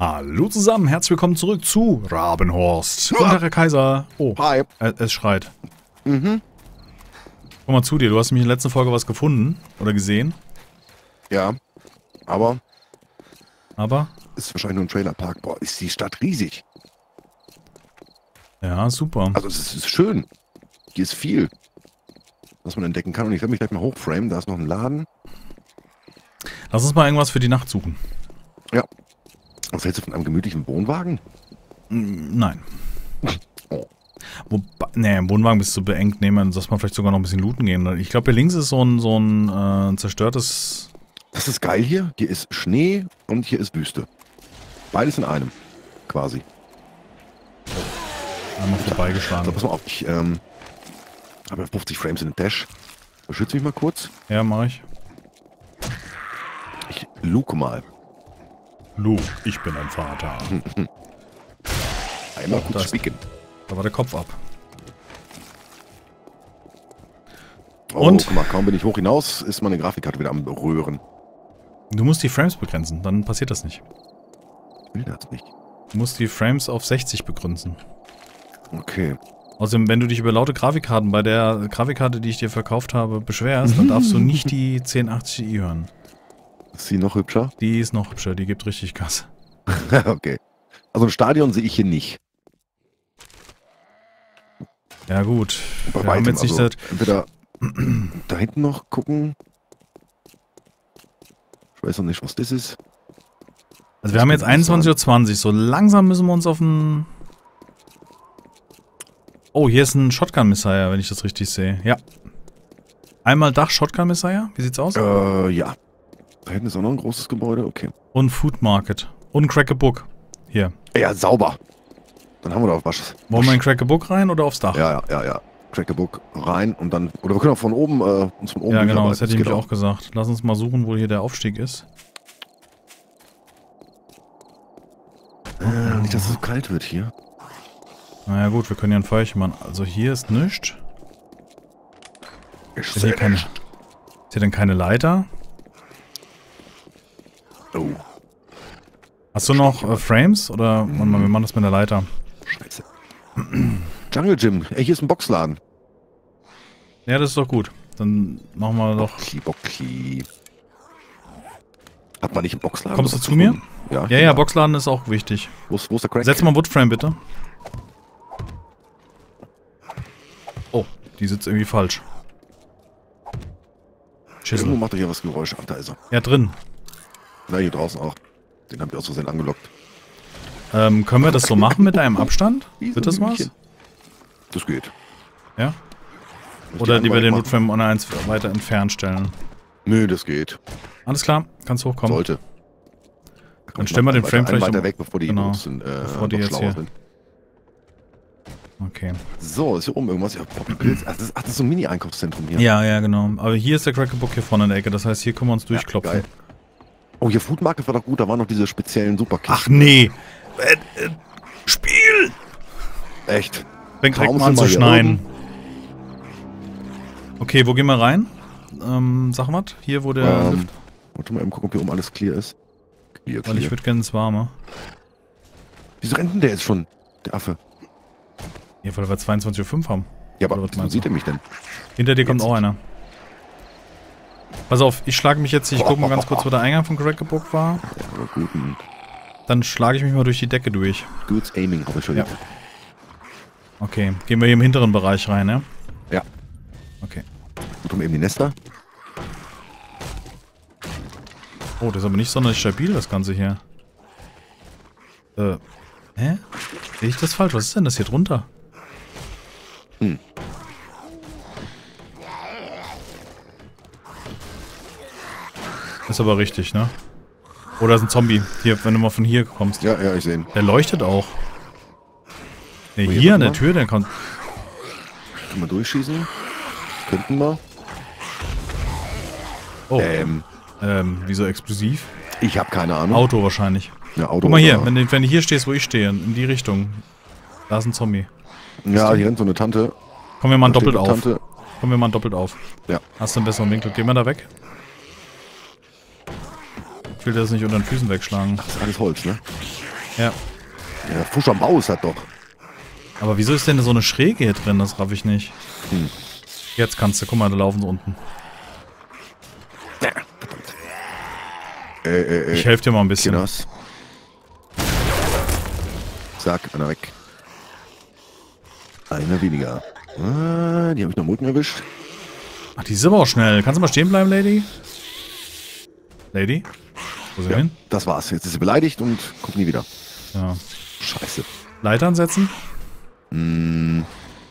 Hallo zusammen, herzlich willkommen zurück zu Rabenhorst. Guten Tag, Herr Kaiser. Oh, Hi. äh, es schreit. Mhm. Komm mal zu dir, du hast nämlich in der letzten Folge was gefunden oder gesehen, Ja. Aber aber ist wahrscheinlich nur ein Trailerpark. Boah, ist die Stadt riesig. ja, super. Also es ist, es ist schön. Hier ist viel, was man entdecken kann. Und ich werde mich gleich mal hochframen. Da ist noch ein Laden. Lass uns mal irgendwas für die Nacht suchen. Ja. Was hältst du von einem gemütlichen Wohnwagen? Nein. Oh. Wobei, nee, im Wohnwagen bist du beengt nehmen, dass man vielleicht sogar noch ein bisschen looten gehen. Ich glaube, hier links ist so ein, so ein äh, zerstörtes... Das ist geil hier. Hier ist Schnee und hier ist Wüste. Beides in einem. Quasi. Einmal So, vorbeigeschlagen. pass mal auf. Ich ähm, habe ja 50 Frames in den Dash. Beschütze mich mal kurz. Ja, mach ich. Ich luke mal. Luke, ich bin dein Vater. Einmal Oh, das- spicken. Da war der Kopf ab. Oh, Und? guck mal, kaum bin ich hoch hinaus, ist meine Grafikkarte wieder am Röhren. Du musst die Frames begrenzen, dann passiert das nicht. Ich will das nicht. Du musst die Frames auf 60 begrenzen. Okay. Außerdem, wenn du dich über laute Grafikkarten bei der Grafikkarte, die ich dir verkauft habe, beschwerst, dann darfst du nicht die 1080 Ti hören. Ist sie noch hübscher? Die ist noch hübscher, die gibt richtig Gas. okay. Also ein Stadion sehe ich hier nicht. Ja gut, Bei wir haben jetzt nicht also entweder da hinten noch gucken. Ich weiß noch nicht, was das ist. Also wir haben jetzt 21.20 Uhr, so langsam müssen wir uns auf ein... Oh, hier ist ein Shotgun-Messiah, wenn ich das richtig sehe. Ja. Einmal Dach Shotgun-Messiah, wie sieht's aus? Äh, ja. Da hinten ist auch noch ein großes Gebäude. Okay. Und Food Market. Und Crack a Book. Hier. Ja, sauber. Dann haben wir doch was. Wollen wir in Crack a Book rein oder aufs Dach? Ja, ja, ja, ja. Crack a Book rein und dann. Oder wir können auch von oben äh, uns von oben. Ja, genau, das hätte ich nämlich auch gesagt. Lass uns mal suchen, wo hier der Aufstieg ist. Äh, nicht, dass es so kalt wird hier. Naja gut, wir können ja ein Feuerchen machen. Also hier ist nichts. Ich Ist hier keine... Ist hier denn keine Leiter? Oh, Hast du noch äh, Frames? Oder mal, wir machen das mit der Leiter. scheiße. Jungle Gym. Ey, hier ist ein Boxladen. Ja, das ist doch gut. Dann machen wir doch... Bockli, Bockli. Hat man nicht einen Boxladen? Kommst du zu mir? Ja, Ja, ja, Boxladen ist auch wichtig. Wo ist, wo ist der Crack? Setz mal Woodframe bitte. Oh, die sitzt irgendwie falsch. Irgendwo Chisel. macht er hier was Geräusche. Ach, da ist er. Ja, drin. Na, hier draußen auch. Den haben wir aus Versehen angelockt. Ähm, können wir das so machen mit einem Abstand? Wird das was? Das geht. Ja? Oder die lieber den? Woodframe ohne eins weiter entfernt stellen. Nö, das geht. Alles klar, kannst hochkommen. Sollte. Dann stellen wir den Frame vielleicht weiter um- weg, bevor die genau, sind, äh, bevor die jetzt hier- sind. Okay. So, ist hier oben irgendwas? Ja, Poppy Pills. Ach, das, ist- ach, das ist so ein Mini-Einkaufszentrum hier. Ja, ja, genau. Aber hier ist der Crackerbook hier vorne in der Ecke. Das heißt, hier können wir uns Ja, durchklopfen. geil. Oh, hier Food Market war doch gut. Da waren noch diese speziellen Superkisten. Ach nee. Äh, äh, Spiel! Echt? Fängt direkt mal an zu schneien. Okay, wo gehen wir rein? Ähm, sag mal, hier wo der Ähm, Lift. warte mal eben gucken, ob hier oben alles clear ist. Clear, Weil ich clear. würde gerne ins Warme. Wieso rennt denn der jetzt schon? Der Affe. Ja, weil wir 22.05 Uhr haben. Ja, aber wo sieht er mich denn? Hinter dir kommt Jetzt auch einer. Pass auf, ich schlage mich jetzt, ich gucke mal ganz kurz, wo der Eingang von Crackerbook war. Ja, aber guten, Dann schlage ich mich mal durch die Decke durch. gutes Aiming habe ich schon. Ja. Okay, gehen wir hier im hinteren Bereich rein, ja? Ja. Okay. Gut, um eben die Nester. Oh, das ist aber nicht sonderlich stabil, das Ganze hier. Äh, hä? Sehe ich das falsch? Was ist denn das hier drunter? Hm. Ist aber richtig, ne? Oder ist ein Zombie. Hier, wenn du mal von hier kommst. Ja, ja, ich sehe ihn. Der leuchtet auch. Ne, hier, hier, an der Tür, der kommt. Können wir durchschießen? Könnten wir. Oh, Ähm, ähm, wieso explosiv? ich habe keine Ahnung. Auto wahrscheinlich. Ja, Auto Guck mal hier, wenn, du- wenn du hier stehst, wo ich stehe, in die Richtung. Da ist ein Zombie. Ja, hier rennt so eine Tante. Kommen wir mal Da doppelt auf. Tante. Kommen wir mal doppelt auf. Ja. Hast du einen besseren Winkel? Geh mal da weg. Ich will das nicht unter den Füßen wegschlagen. Das ist alles Holz, ne? Ja. Ja, Fusch am Bau ist das doch. Aber wieso ist denn so eine Schräge hier drin? Das raff ich nicht. Hm. Jetzt kannst du, guck mal, da laufen sie unten. Äh, äh, äh. Ich helfe dir mal ein bisschen. das. Zack, einer weg. Einer weniger. Ah, die habe ich noch Rücken erwischt. Ach, die ist aber auch schnell. Kannst du mal stehen bleiben, Lady? Lady? Wo ist sie Ja, hin? das war's. Jetzt ist sie beleidigt und guckt nie wieder. Ja. Scheiße. Leitern setzen? Hm,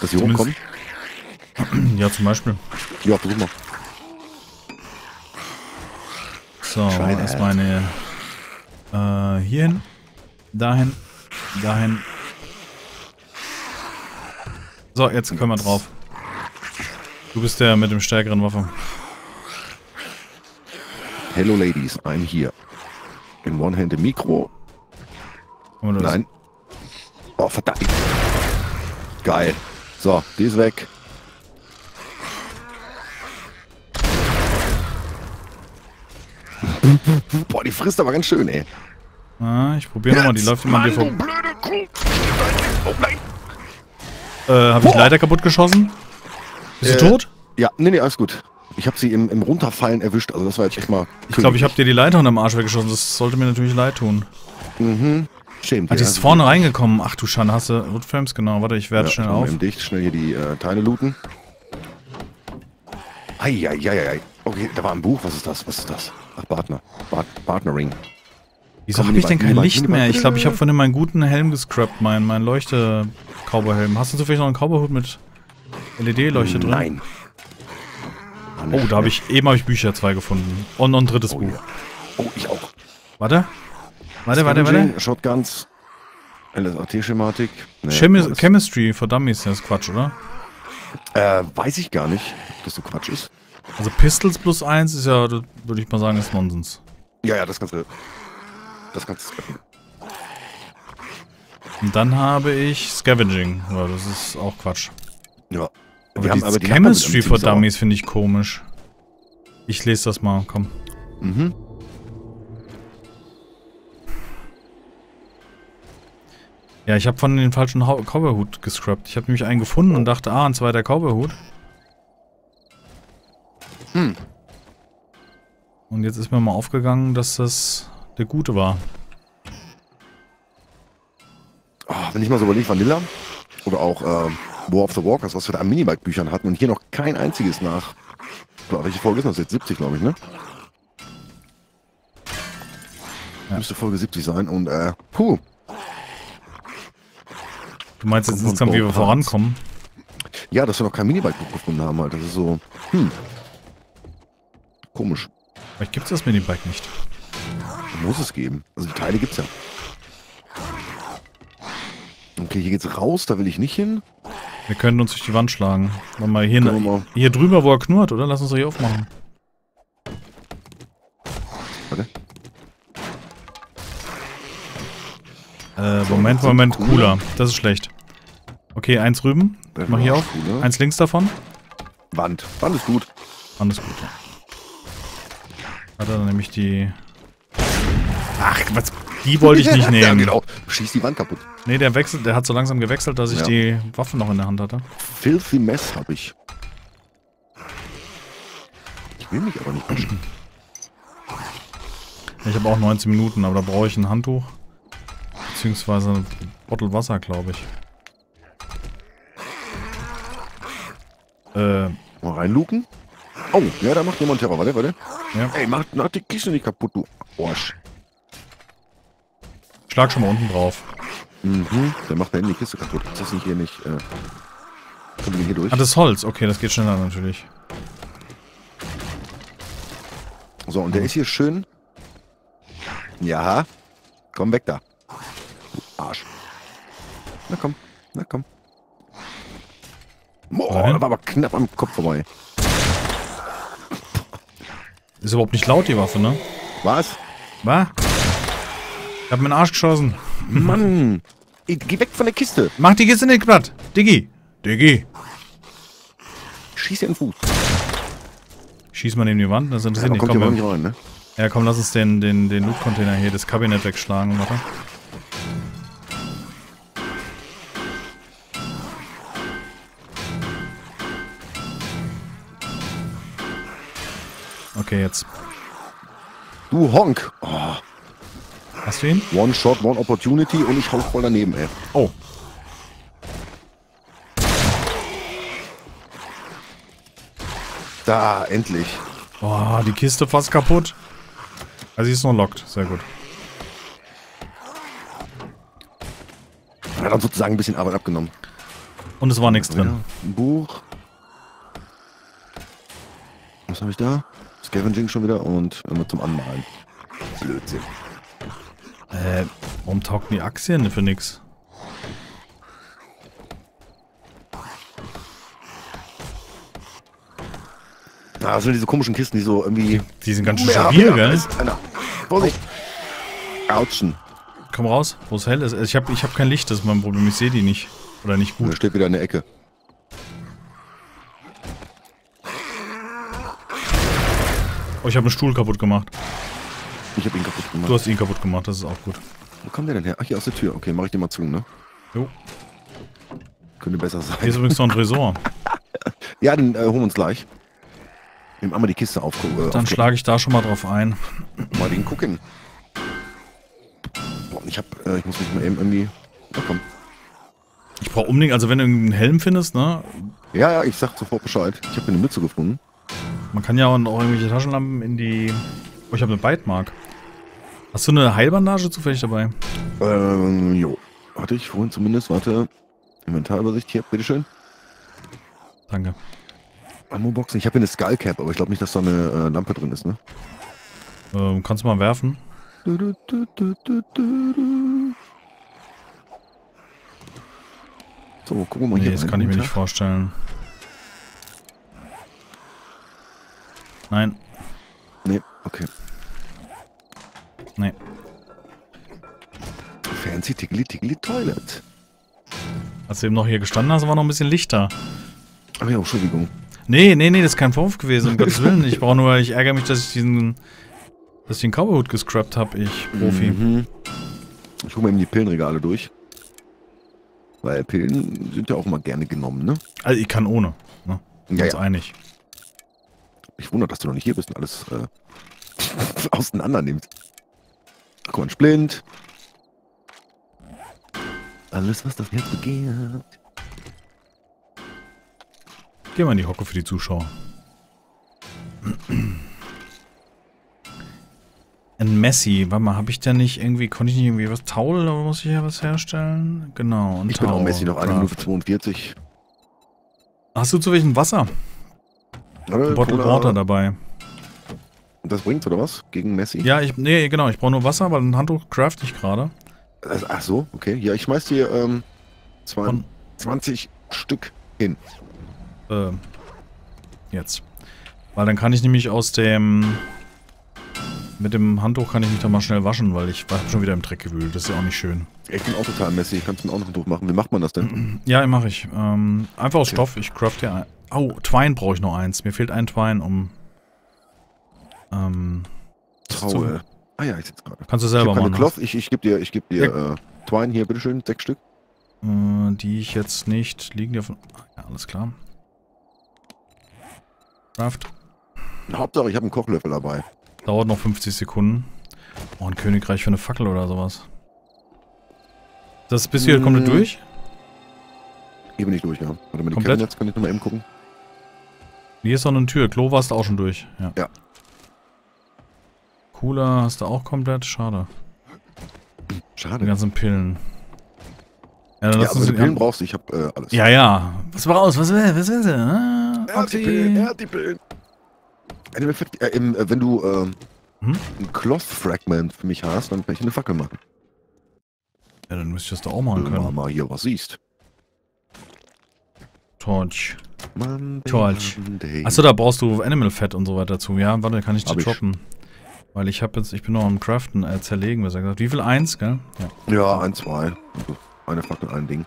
dass sie hochkommen? Ja, zum Beispiel. Ja, versuch mal. So, erstmal eine. Äh, hierhin. Dahin. Dahin. So, jetzt können wir drauf. Du bist der mit dem stärkeren Waffe. Hello Ladies, I'm here. In one hand a Mikro. Das- Nein. Oh, verdammt. Geil. So, die ist weg. Boah, die frisst aber ganz schön, ey. Ah, ich probiere nochmal, die läuft immer dir vor. Mann, du blöde Kuh. Oh nein. Äh, habe ich Boah. Leiter kaputt geschossen? Bist Äh, du tot? Ja, nee, nee, alles gut. Ich habe sie im, im Runterfallen erwischt, also das war jetzt echt mal. Ich glaube, ich habe dir die Leiter unterm Arsch weggeschossen. Das sollte mir natürlich leid tun. Mhm. Schämt Ah, die ja. ist vorne reingekommen. Ach du Schande, hast du Rootframes? Genau, warte, ich werde Ja, schnell auf. eben dicht, schnell hier die äh, Teile looten. Eieieiei. Okay, da war ein Buch. Was ist das? Was ist das? Ach, Partner. Part Partnering. Wieso habe ich denn kein Licht mehr? Ich glaube, ich habe von dem meinen guten Helm gescrapt, meinen mein Leuchte-Cowboy-Helm. Hast du zufällig noch einen Cowboy-Hut mit LED-Leuchte drin? Nein. Oh, da habe ich, eben habe ich Bücher zwei gefunden. Und noch ein drittes Oh, Buch. ja. oh, ich auch. Warte. Warte, warte, warte. Shotguns. LSAT-Schematik. Nee, Chemis Chemistry for Dummies, das ist Quatsch, oder? äh, weiß ich gar nicht, ob das so Quatsch ist. Also Pistols plus eins ist ja, würde ich mal sagen, ist Nonsens. Ja, ja, das kannst du. Das kannst du scrappen. Und dann habe ich Scavenging. Ja, das ist auch Quatsch. Ja. Aber Wir haben die aber Chemistry for Dummies finde ich komisch. Ich lese das mal, komm. Mhm. Ja, ich habe von den falschen Cowboy-Hut gescrapt. Ich habe nämlich einen gefunden und dachte, ah, ein zweiter Cowboy-Hut. Hm. Und jetzt ist mir mal aufgegangen, dass das der gute war. Oh, wenn ich mal so überlege, Vanilla oder auch äh, War of the Walkers, was wir da an Minibike-Büchern hatten und hier noch kein einziges nach. Welche Folge ist das jetzt? 70, glaube ich, ne? Ja. Müsste Folge 70 sein und äh, puh. Du meinst jetzt insgesamt, wie wir vorankommen? Ja, dass wir noch kein Minibike-Buch gefunden haben, halt. Das ist so, hm. Komisch. Vielleicht gibt es das Minibike nicht. Muss es geben. Also die Teile gibt's ja. Okay, hier geht's raus, da will ich nicht hin. Wir können uns durch die Wand schlagen. Warte mal, hier, mal. hier drüber, wo er knurrt, oder? Lass uns doch hier aufmachen. Warte. Äh, Moment, Moment, cooler. Das ist schlecht. Okay, eins rüben. Das Mach hier auf. Eins links davon. Wand. Wand ist gut. Alles gut, ja. Warte, dann nehme ich die... Ach, was? Die wollte ich nicht ja, nehmen. genau. Schieß die Wand kaputt. Nee, der wechselt, der hat so langsam gewechselt, dass ich Ja. die Waffe noch in der Hand hatte. Filthy Mess habe ich. Ich will mich aber nicht waschen. Ich habe auch 19 Minuten, aber da brauche ich ein Handtuch. Beziehungsweise eine Bottle Wasser, glaube ich. Äh, Mal reinluken. Oh, ja, da macht jemand Terror. Warte, warte. ja. Ey, mach, mach die Kiste nicht kaputt, du Arsch. Schlag schon mal unten drauf. Mhm, der macht hinten die Kiste kaputt. Ist das nicht hier nicht, äh... Kommen wir hier durch? Ah, das ist Holz. Okay, das geht schneller natürlich. So, und der ist hier schön... Ja. Komm weg da. Du Arsch. Na komm, na komm. Boah, Wohin? das war aber knapp am Kopf vorbei. Ist überhaupt nicht laut, die Waffe, ne? Was? Was? Ich hab mir den Arsch geschossen. Mann! Ich, geh weg von der Kiste! Mach die Kiste nicht platt! Diggi! Diggi! Schieß dir in den Fuß. Schieß mal neben die Wand, das interessiert nicht. Kommt komm, wir, rein, ne? Ja, komm, lass uns den, den, den Loot-Container hier, das Kabinett wegschlagen, warte. Okay, jetzt. Du Honk! Oh. Hast du ihn? one Shot, One Opportunity und ich hau voll daneben, ey. Oh. Da, endlich. Boah, die Kiste fast kaputt. Also sie ist noch locked. Sehr gut. Hat dann sozusagen ein bisschen Arbeit abgenommen. Und es war nichts Ja, drin. ein Buch. Was habe ich da? Scavenging schon wieder und immer zum Anmalen. Blödsinn. Äh, warum taugt die Aktien für nix? Ah, das sind diese komischen Kisten, die so irgendwie... Die sind ganz schön stabil, mehr gell? einer. Vorsicht. Autschen. Komm raus, wo es hell ist. Ich habe ich hab kein Licht, das ist mein Problem. Ich sehe die nicht. Oder nicht Da gut. steht wieder in der Ecke. Oh, ich habe einen Stuhl kaputt gemacht. Ich habe ihn kaputt gemacht. Du hast ihn kaputt gemacht, das ist auch gut. Wo kommt der denn her? Ach, hier aus der Tür. Okay, mach ich den mal zu, ne? Jo. Könnte besser sein. Hier ist übrigens noch ein Tresor. Ja, den äh, holen wir uns gleich. Nehmen einmal die Kiste auf. Äh, Dann schlage ich da schon mal drauf ein. Mal den gucken. Boah, ich hab, äh, ich muss mich mal eben irgendwie. Na komm. Ich brauche unbedingt, also wenn du einen Helm findest, ne? Ja, ja, ich sag sofort Bescheid. Ich habe eine Mütze gefunden. Man kann ja auch irgendwelche Taschenlampen in die... Oh, ich habe eine Bitemark. Hast du eine Heilbandage zufällig dabei? Ähm, jo. Warte, ich vorhin zumindest, warte. Inventarübersicht hier, bitteschön. Danke. Ammo-Boxen. Ich habe hier eine Skullcap, aber ich glaube nicht, dass da eine äh, Lampe drin ist, ne? Ähm, kannst du mal werfen? Du, du, du, du, du, du, du. So, gucken wir mal Nee, hier das kann ich mir nicht vorstellen. Nein. Nee, okay. Nee. Fancy Tiggly Tiggly Toilet. Als du eben noch hier gestanden hast, war noch ein bisschen Licht da. Ach ja, Entschuldigung. Nee, nee, nee, das ist kein Vorwurf gewesen, um Gottes Willen. Ich brauche nur, ich ärgere mich, dass ich diesen, dass ich den Cowboyhut gescrapped habe, ich, Profi. Mhm. Ich gucke mal eben die Pillenregale durch. Weil Pillen sind ja auch mal gerne genommen, ne? Also ich kann ohne, ne? Ja, ja. einig. Ich wundere, dass du noch nicht hier bist und alles äh, auseinander nimmst. Ein Splint. Alles, was das Herz begehrt. Geh mal in die Hocke für die Zuschauer. Ein Messi, warte mal, habe ich da nicht irgendwie, konnte ich nicht irgendwie was taulen oder muss ich ja was herstellen? Genau, Ich bin auch Messi noch eine. Minute 42. Hast du zu welchem Wasser? Oder? Bottled. Water dabei. Das bringt's, oder was? Gegen Messi? Ja, ich, nee, genau, ich brauche nur Wasser, weil ein Handtuch craft ich gerade. Ach so, okay. Ja, ich schmeiß dir ähm, zwei- Von- 20 Stück hin. Äh, jetzt. Weil dann kann ich nämlich aus dem, mit dem Handtuch kann ich mich da mal schnell waschen, weil ich war schon wieder im Dreck gewühlt. Das ist ja auch nicht schön. Ich bin auch total Messi. Kannst du mir auch noch ein Tuch machen? Wie macht man das denn? Ja, mache ich. Ähm, einfach aus Okay. Stoff. Ich craft ja ein. Oh, Twine brauche ich noch eins. Mir fehlt ein Twine, um. Ähm, Traue. Ah ja, ich sitze gerade. kannst du Ich selber keine machen. Cloth. Ich, ich gebe dir, ich geb dir äh, Twine hier, bitteschön. Sechs Stück. Äh, die ich jetzt nicht. Liegen die auf. Ah, Ja, alles klar. Craft. Hauptsache, ich habe einen Kochlöffel dabei. Dauert noch 50 Sekunden. Oh, ein Königreich für eine Fackel oder sowas. Das bist du hier komplett Mm. durch? Hier bin ich durch, ja. Warte mal, die Komplett? Cabinets kann ich nochmal eben gucken. Hier ist noch eine Tür. Klo warst du auch schon durch. Ja. Ja. Cooler hast du auch komplett. Schade. Die Schade. ganzen Pillen. Ja, dann Ja, wenn du Pillen brauchst, ich habe äh, alles. ja, ja. Was brauchst Was will, was will sie? Ah, Er hat die Pillen, er hat die Pillen. Äh, äh, wenn du ähm, Hm? ein Cloth Fragment für mich hast, dann kann ich eine Fackel machen. Ja, dann müsste ich das da auch machen Wenn du können. mal hier was siehst. Torch. Monday, Torch. Achso, da brauchst du Animal Fat und so weiter zu. Ja, warte, kann ich dir Hab ich. Weil ich habe jetzt, ich bin noch am Craften, äh, zerlegen, was er gesagt. Wie viel? Eins, gell? Ja. Ja, ein, zwei. Also eine Fackel, ein Ding.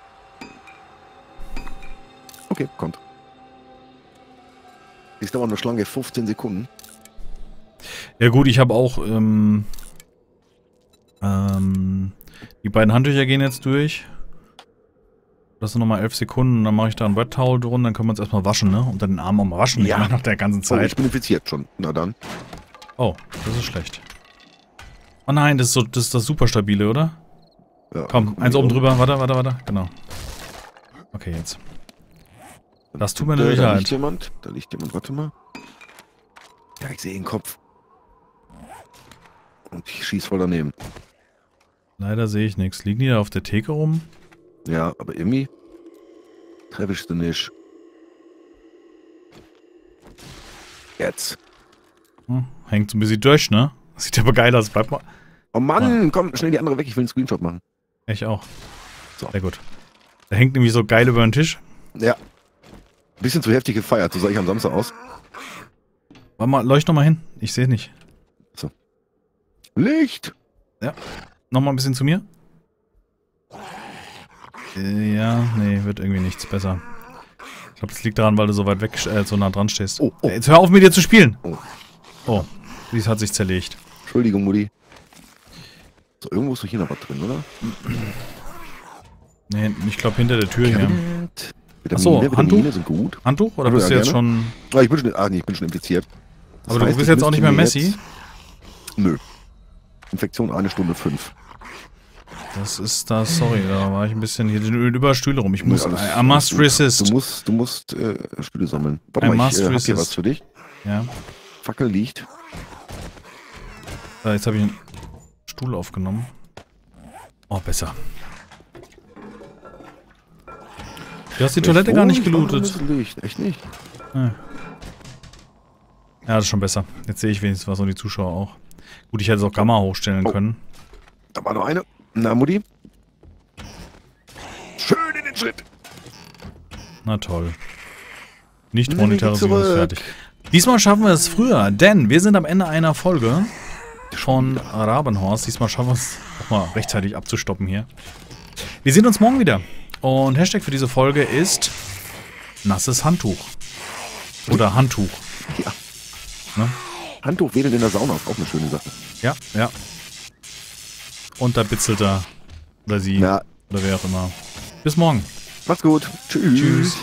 Okay, kommt. Ist aber eine Schlange 15 Sekunden. Ja gut, ich habe auch, ähm, ähm, die beiden Handtücher gehen jetzt durch. Das sind nochmal elf Sekunden, dann mache ich da ein Wet Towel drunter, dann können wir uns erstmal waschen, ne? Und dann den Arm auch mal waschen, Ja. nach der ganzen Oh, Zeit. ich bin infiziert schon. Na dann. Oh, das ist schlecht. Oh nein, das ist, so, das, ist das super stabile, oder? Ja, Komm, eins oben drüber, warte, warte, warte, genau. Okay, jetzt. Das tut mir Äh, Da natürlich liegt leid. jemand. Da liegt jemand. Warte mal. Ja, ich sehe den Kopf. Und ich schieß voll daneben. Leider sehe ich nichts. Liegen die da auf der Theke rum? Ja, aber irgendwie treffe ich sie nicht. Jetzt. Hm, hängt so ein bisschen durch, ne? Sieht aber geil aus. Bleib mal. Oh Mann, komm, schnell die andere weg. Ich will einen Screenshot machen. Ich auch. So. Sehr gut. Der hängt nämlich so geil über den Tisch. Ja. Bisschen zu heftig gefeiert. So sah ich am Samstag aus. Warte mal, leucht noch mal hin. Ich sehe nicht. Licht! Noch mal ein bisschen zu mir. Äh, ja, nee, wird irgendwie nichts besser. Ich glaube, das liegt daran, weil du so weit weg, äh, so nah dran stehst. Oh, oh. Jetzt hör auf mit dir zu spielen. Oh. Oh, dies hat sich zerlegt. Entschuldigung, Mutti. So, irgendwo ist doch hier noch was drin, oder? Nee, ich glaube hinter der Tür hier. Cabinet. Vitamine, Ach so, Vitamine Handtuch? sind gut. Handtuch oder Ja, bist du jetzt gerne. schon... Ah, ich bin schon, ah, nee, ich bin schon infiziert. Das Aber du heißt, bist ich jetzt auch nicht mehr Messi? jetzt- Nö. Infektion eine Stunde fünf. Das ist das, sorry, da war ich ein bisschen hier über Stühle rum. Ich muss, Nee, alles- I must alles gut. resist. Du musst, du musst äh, Stühle sammeln. Warte I mal, must ich äh, hab hier was für dich. Ja, Fackel liegt. So, jetzt habe ich einen Stuhl aufgenommen. Oh, besser. Du hast die Toilette gar nicht ich gelootet. Licht. Echt nicht? Ja, das ist schon besser. Jetzt sehe ich wenigstens was und die Zuschauer auch. Gut, ich hätte es auch Gamma hochstellen Oh. können. Da war noch eine. Na, Mutti. Schön in den Schritt. Na toll. Nicht ist zurück. fertig. Diesmal schaffen wir es früher, denn wir sind am Ende einer Folge von Rabenhorst. Diesmal schaffen wir es auch mal rechtzeitig abzustoppen hier. Wir sehen uns morgen wieder. Und Hashtag für diese Folge ist nasses Handtuch. Oder Handtuch. Ja. Ne? Handtuch wedeln in der Sauna ist auch eine schöne Sache. Ja, ja. Und da bitzelt er. Oder sie. Ja, Oder wer auch immer. Bis morgen. macht's gut. Tschüss. Tschüss.